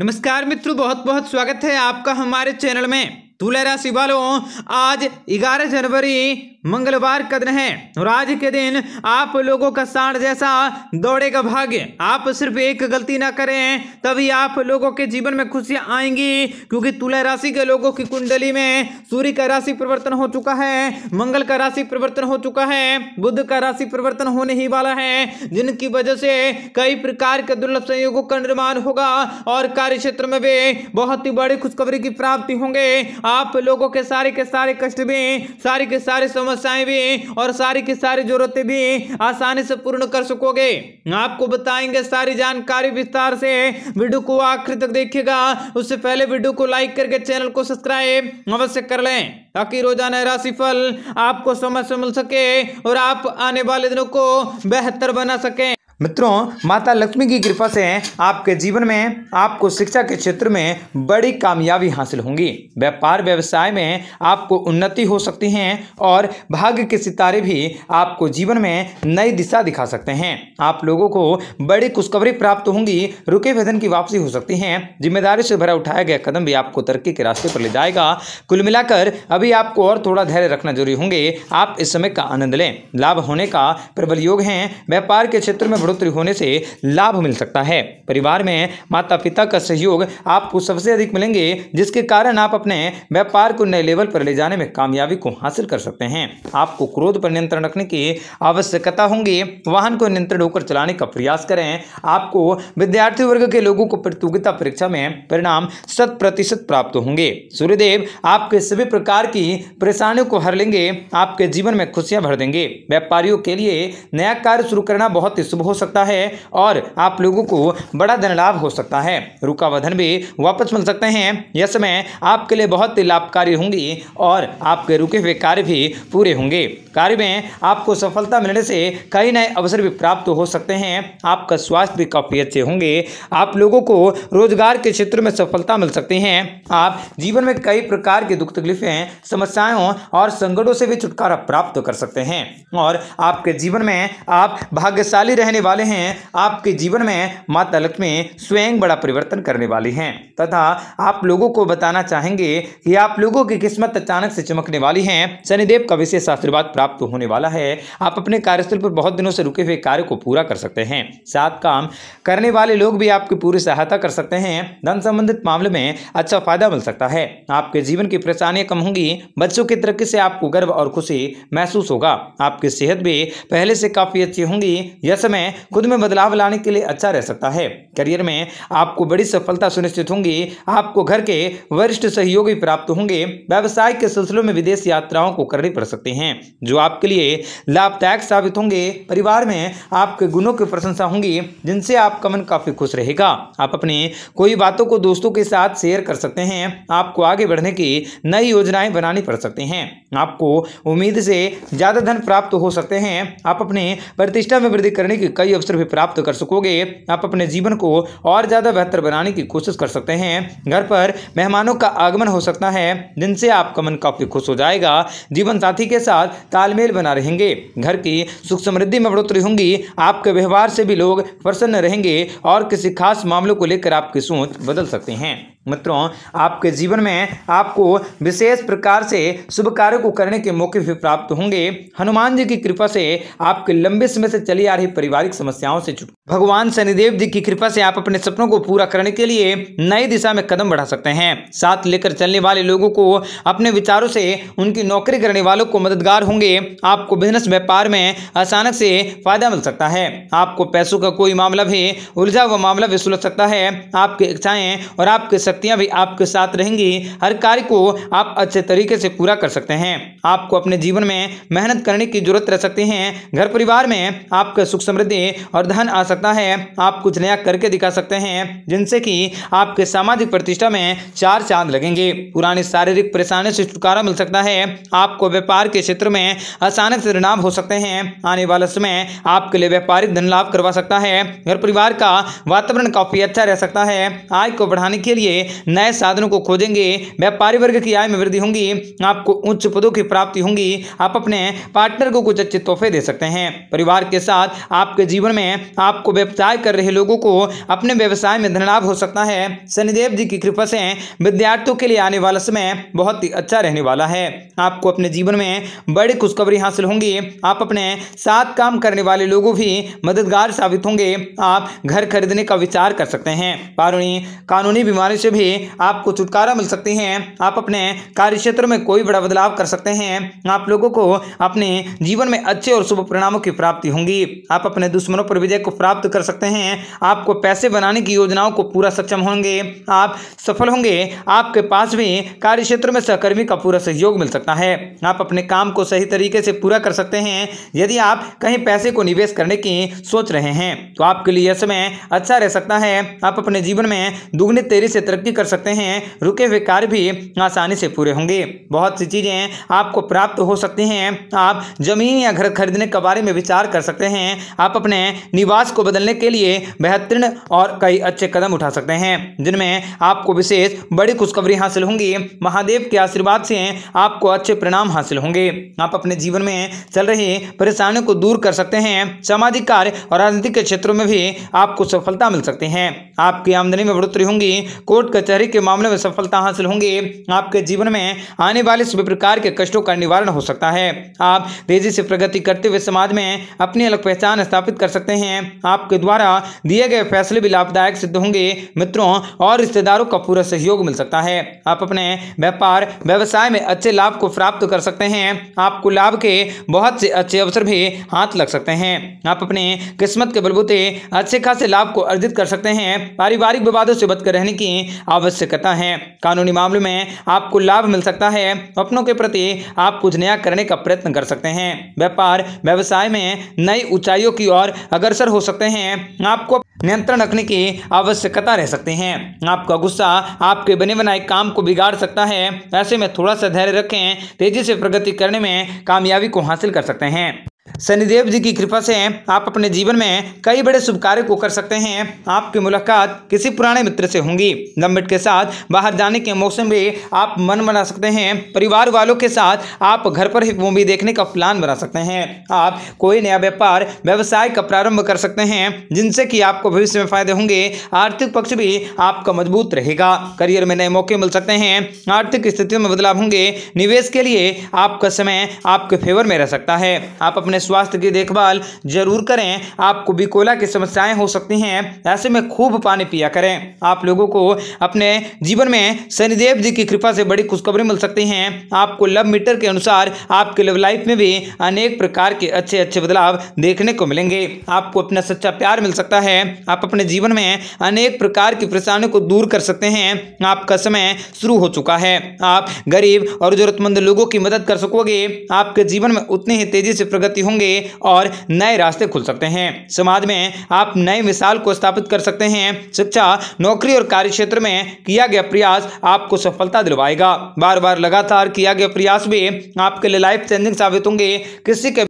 नमस्कार मित्रों बहुत बहुत स्वागत है आपका हमारे चैनल में। तुला राशि वालों, आज 11 जनवरी मंगलवार का दिन है। और आज के दिन आप लोगों का सांड जैसा दौड़ेगा भाग्य। आप सिर्फ़ एक गलती ना करें, तभी आप लोगों के जीवन में खुशियाँ आएँगी, क्योंकि तुला राशि के लोगों की कुंडली में सूर्य का राशि परिवर्तन हो चुका है, मंगल का राशि परिवर्तन हो चुका है बुद्ध का राशि परिवर्तन होने ही वाला है, जिनकी वजह से कई प्रकार के दुर्लभ संयोगों का निर्माण होगा, और कार्य क्षेत्र में भी बहुत ही बड़ी खुशखबरी की प्राप्ति होंगे। आप लोगों के सारे के सारे कष्ट भी सारे के सारे समस्याएँ भी और सारी की सारी जरूरतें भी आसानी से पूर्ण कर सकोगे। आपको बताएँगे, सारी जानकारी विस्तार से। वीडियो को आखिर तक देखिएगा। उससे पहले वीडियो को लाइक करके चैनल को सब्सक्राइब अवश्य कर लें, ताकि रोज़ाना राशिफल आपको समय से मिल सके और आप आने वाले दिनों को बेहतर बना सकें। मित्रों, माता लक्ष्मी की कृपा से आपके जीवन में, आपको शिक्षा के क्षेत्र में बड़ी कामयाबी हासिल होंगी। व्यापार व्यवसाय में आपको उन्नति हो सकती है और भाग्य के सितारे भी आपको जीवन में नई दिशा दिखा सकते हैं। आप लोगों को बड़ी खुशखबरी प्राप्त होंगी। रुके वेदन की वापसी हो सकती है। ज़िम्मेदारी से भरा उठाया गया कदम भी आपको तरक्की के रास्ते पर ले जाएगा। कुल मिलाकर अभी आपको और थोड़ा धैर्य रखना ज़रूरी होंगे। आप इस समय का आनंद लें। लाभ होने का प्रबल योग है। व्यापार के क्षेत्र में बढ़ोतरी होने से लाभ मिल सकता है। परिवार में माता पिता का सहयोग आपको सबसे अधिक मिलेंगे, जिसके कारण आप अपने व्यापार को नए लेवल पर ले जाने में कामयाबी को हासिल कर सकते हैं। आपको क्रोध पर नियंत्रण रखने की आवश्यकता होंगी। वाहन को नियंत्रण होकर चलाने का प्रयास करें। आपको विद्यार्थी वर्ग के लोगों को प्रतियोगिता परीक्षा में परिणाम शत प्रतिशत प्राप्त होंगे। सूर्यदेव आपके सभी प्रकार की परेशानियों को हर लेंगे। आपके जीवन में खुशियाँ भर देंगे। व्यापारियों के लिए नया कार्य शुरू करना बहुत ही शुभ हो सकता है और आप लोगों को बड़ा धन लाभ हो सकता है। रुका हुआ भी वापस मिल सकते हैं। यह समय आपके लिए बहुत लाभकारी होंगी और आपके रुके हुए कार्य भी पूरे होंगे। कार्य में आपको सफलता मिलने से कई नए अवसर भी प्राप्त हो सकते हैं। आपका स्वास्थ्य भी काफ़ी अच्छे होंगे। आप लोगों को रोज़गार के क्षेत्र में सफलता मिल सकती है। आप जीवन में कई प्रकार की दुख तकलीफें, समस्याओं और संकटों से भी छुटकारा प्राप्त कर सकते हैं। और आपके जीवन में आप भाग्यशाली रहने वाले हैं, आपके जीवन में माता लक्ष्मी स्वयं बड़ा परिवर्तन करने वाली हैं। तथा आप लोगों को बताना चाहेंगे कि आप लोगों की किस्मत अचानक से चमकने वाली है। शनिदेव का विशेष आशीर्वाद प्राप्त होने वाला है। आप अपने कार्यस्थल पर बहुत दिनों से रुके हुए कार्य को पूरा कर सकते हैं। साथ काम करने वाले लोग भी आपकी पूरी सहायता कर सकते हैं। धन संबंधित मामले में अच्छा फ़ायदा मिल सकता है। आपके जीवन की परेशानियाँ कम होंगी। बच्चों की तरक्की से आपको गर्व और खुशी महसूस होगा। आपकी सेहत भी पहले से काफ़ी अच्छी होंगी। यह समय खुद में बदलाव लाने के लिए अच्छा रह सकता है। करियर में आपको बड़ी सफलता सुनिश्चित होंगी। आपको घर के वरिष्ठ सहयोगी प्राप्त होंगे। व्यवसाय के सिलसिलों में विदेश यात्राओं को करनी पड़ सकती हैं, जो आपके लिए लाभदायक साबित होंगे। परिवार में आपके गुणों की प्रशंसा होंगी, जिनसे आपका मन काफ़ी खुश रहेगा। आप अपनी कोई बातों को दोस्तों के साथ शेयर कर सकते हैं। आपको आगे बढ़ने की नई योजनाएँ बनानी पड़ सकती हैं। आपको उम्मीद से ज़्यादा धन प्राप्त हो सकते हैं। आप अपने प्रतिष्ठा में वृद्धि करने की कई अवसर भी प्राप्त कर सकोगे। आप अपने जीवन को और ज़्यादा बेहतर बनाने की कोशिश कर सकते हैं। घर पर मेहमानों का आगमन हो सकता है। जिनसे आपका मन काफ़ी खुश हो जाएगा। जीवन साथी के साथ तालमेल बना रहेंगे। घर की सुख समृद्धि में बढ़ोतरी होंगी आपके व्यवहार से भी लोग प्रसन्न रहेंगे और किसी खास मामलों को लेकर आपकी सोच बदल सकते हैं। मित्रों, आपके जीवन में आपको विशेष प्रकार से शुभ कार्य को करने के मौके भी प्राप्त होंगे। हनुमान जी की कृपा से आपके लंबे समय से चली आ रही पारिवारिक समस्याओं से भगवान शनिदेव जी की कृपा से आप अपने सपनों को पूरा करने के लिए नई दिशा में कदम बढ़ा सकते हैं। साथ लेकर चलने वाले लोगों को अपने विचारों से, उनकी नौकरी करने वालों को मददगार होंगे। आपको बिज़नेस व्यापार में अचानक से फ़ायदा मिल सकता है। आपको पैसों का कोई मामला भी, उलझा हुआ मामला भी सुलझ सकता है। आपकी इच्छाएँ और आपकी शक्तियाँ भी आपके साथ रहेंगी। हर कार्य को आप अच्छे तरीके से पूरा कर सकते हैं। आपको अपने जीवन में मेहनत करने की ज़रूरत रह सकती है। घर परिवार में आपका सुख समृद्धि और धन आ सकता है। आप कुछ नया करके दिखा सकते हैं, जिनसे कि आपके सामाजिक प्रतिष्ठा में चार चाँद लगेंगे। पुरानी शारीरिक परेशानी से छुटकारा मिल सकता है। आपको व्यापार के क्षेत्र में अचानक से परिणाम हो सकते हैं। आने वाला समय आपके लिए व्यापारिक धन लाभ करवा सकता है। घर परिवार का वातावरण काफ़ी अच्छा रह सकता है। आय को बढ़ाने के लिए नए साधनों को खोजेंगे। व्यापारी वर्ग की आय में वृद्धि होंगी। आपको उच्च पदों की प्राप्ति होंगी। आप अपने पार्टनर को कुछ अच्छे तोहफे दे सकते हैं। परिवार के साथ आपके जीवन में आप आपको व्यवसाय कर रहे लोगों को अपने व्यवसाय में धनलाभ हो सकता है। शनिदेव जी की कृपा से विद्यार्थियों के लिए आने वाला समय बहुत ही अच्छा रहने वाला है। आपको अपने जीवन में बड़ी खुशखबरी हासिल होंगी। आप अपने साथ काम करने वाले लोगों भी मददगार साबित होंगे। आप घर खरीदने का विचार कर सकते हैं। कानूनी कानूनी बीमारी से भी आपको छुटकारा मिल सकती है। आप अपने कार्य क्षेत्र में कोई बड़ा बदलाव कर सकते हैं। आप लोगों को अपने जीवन में अच्छे और शुभ परिणामों की प्राप्ति होंगी। आप अपने दुश्मनों पर विजय को प्राप्त कर सकते हैं। आपको पैसे बनाने की योजनाओं को पूरा सक्षम होंगे। आप सफल होंगे। आपके पास भी कार्य क्षेत्र में सहकर्मी का पूरा सहयोग मिल सकता है। आप अपने काम को सही तरीके से पूरा कर सकते हैं। यदि आप कहीं पैसे को निवेश करने की सोच रहे हैं तो आपके लिए यह समय अच्छा रह सकता है। आप अपने जीवन में दुगनी तेज़ी से तरक्की कर सकते हैं। रुके हुए कार्य भी आसानी से पूरे होंगे। बहुत सी चीज़ें आपको प्राप्त हो सकती हैं। आप ज़मीन या घर खरीदने के बारे में विचार कर सकते हैं। आप अपने निवास को बदलने के लिए बेहतरीन और कई अच्छे कदम उठा सकते हैं, जिनमें आपको विशेष बड़ी खुशखबरी हासिल होंगी। महादेव के आशीर्वाद से आपको अच्छे परिणाम हासिल होंगे। आप अपने जीवन में चल रही परेशानियों को दूर कर सकते हैं। सामाजिक कार्य और राजनीतिक के क्षेत्रों में भी आपको सफलता मिल सकती है। आपकी आमदनी में बढ़ोतरी होंगी। कोर्ट कचहरी के मामले में सफलता हासिल होंगी। आपके जीवन में आने वाले सभी प्रकार के कष्टों का निवारण हो सकता है। आप तेज़ी से प्रगति करते हुए समाज में अपनी अलग पहचान स्थापित कर सकते हैं। आपके द्वारा दिए गए फैसले भी लाभदायक सिद्ध होंगे। मित्रों और रिश्तेदारों का पूरा सहयोग मिल सकता है। आप अपने व्यापार, व्यवसाय में अच्छे लाभ को प्राप्त कर सकते हैं। आपको लाभ के बहुत से अच्छे अवसर भी हाथ लग सकते हैं। आप अपने किस्मत के बलबूते अच्छे खासे लाभ को अर्जित कर सकते हैं। पारिवारिक विवादों से बचकर रहने की आवश्यकता है। कानूनी मामले में आपको लाभ मिल सकता है। अपनों के प्रति आप कुछ नया करने का प्रयत्न कर सकते हैं। व्यापार, व्यवसाय में नई ऊंचाइयों की ओर अग्रसर हो सकते हैं। आपको नियंत्रण रखने की आवश्यकता रह सकते हैं। आपका गुस्सा आपके बने बनाए काम को बिगाड़ सकता है। ऐसे में थोड़ा सा धैर्य रखें। तेज़ी से प्रगति करने में कामयाबी को हासिल कर सकते हैं। शनिदेव जी की कृपा से आप अपने जीवन में कई बड़े शुभ कार्य को कर सकते हैं। आपकी मुलाकात किसी पुराने मित्र से होंगी। लंबिट के साथ बाहर जाने के मौसम में आप मन बना सकते हैं। परिवार वालों के साथ आप घर पर ही मूवी देखने का प्लान बना सकते हैं। आप कोई नया व्यापार, व्यवसाय का प्रारंभ कर सकते हैं, जिनसे कि आपको भविष्य में फ़ायदे होंगे। आर्थिक पक्ष भी आपका मज़बूत रहेगा। करियर में नए मौके मिल सकते हैं। आर्थिक स्थितियों में बदलाव होंगे। निवेश के लिए आपका समय आपके फेवर में रह सकता है। आप अपने स्वास्थ्य की देखभाल ज़रूर करें। आपको बिकोला की समस्याएँ हो सकती हैं, ऐसे में खूब पानी पिया करें। आप लोगों को अपने जीवन में शनिदेव जी की कृपा से बड़ी खुशखबरी मिल सकती हैं। आपको लव मीटर के अनुसार आपके लव लाइफ में भी अनेक प्रकार के अच्छे अच्छे बदलाव देखने को मिलेंगे। आपको अपना सच्चा प्यार मिल सकता है। आप अपने जीवन में अनेक प्रकार की परेशानियों को दूर कर सकते हैं। आपका समय शुरू हो चुका है। आप गरीब और जरूरतमंद लोगों की मदद कर सकोगे। आपके जीवन में उतनी ही तेज़ी से प्रगति होंगे और नए रास्ते खुल सकते हैं। समाज में आप नए मिसाल को स्थापित कर सकते हैं। शिक्षा, नौकरी और कार्य क्षेत्र में किया गया प्रयास आपको सफलता दिलवाएगा। बार बार लगातार किया गया प्रयास भी आपके लिए लाइफ चेंजिंग साबित होंगे। किसी के